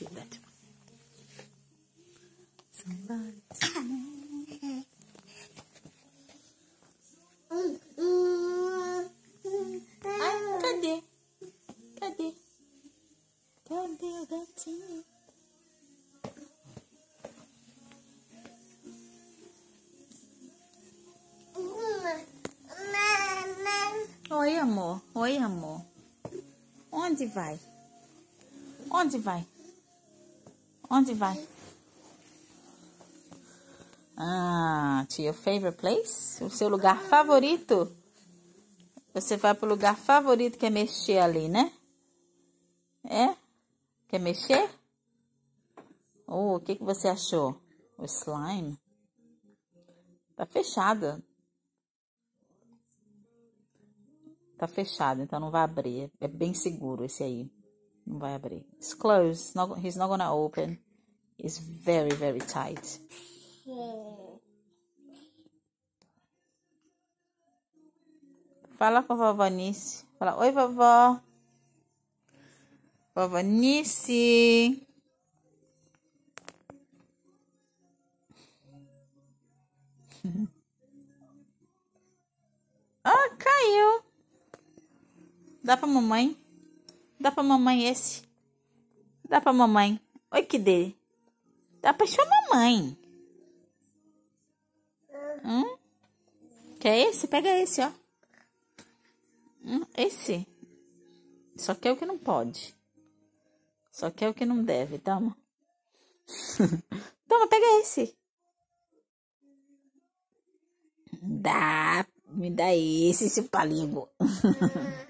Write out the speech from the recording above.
Ai, o? Oi, amor. Oi, amor. Onde vai? Onde vai? Onde vai? Ah, to your favorite place? O seu lugar favorito? Você vai pro lugar favorito que é mexer ali, né? É? Quer mexer? Oh, o que, que você achou? O slime? Tá fechado. Tá fechado, então não vai abrir. É bem seguro esse aí. Não vai abrir. It's closed. He's not gonna open. It's very, very tight. Fala com a vovó Nice. Fala, oi, vovó. Vovó Nice. Ah, caiu. Dá pra mamãe? Dá pra mamãe esse? Dá pra mamãe. Oi, que dê. Dá pra sua mamãe. Hum? Quer esse? Pega esse, ó. Hum, esse. Só que é o que não pode. Só que é o que não deve. Toma. Toma, pega esse. Dá. Me dá esse, seu palingo.